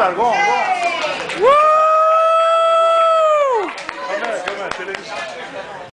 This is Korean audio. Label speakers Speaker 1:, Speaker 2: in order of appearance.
Speaker 1: 달고.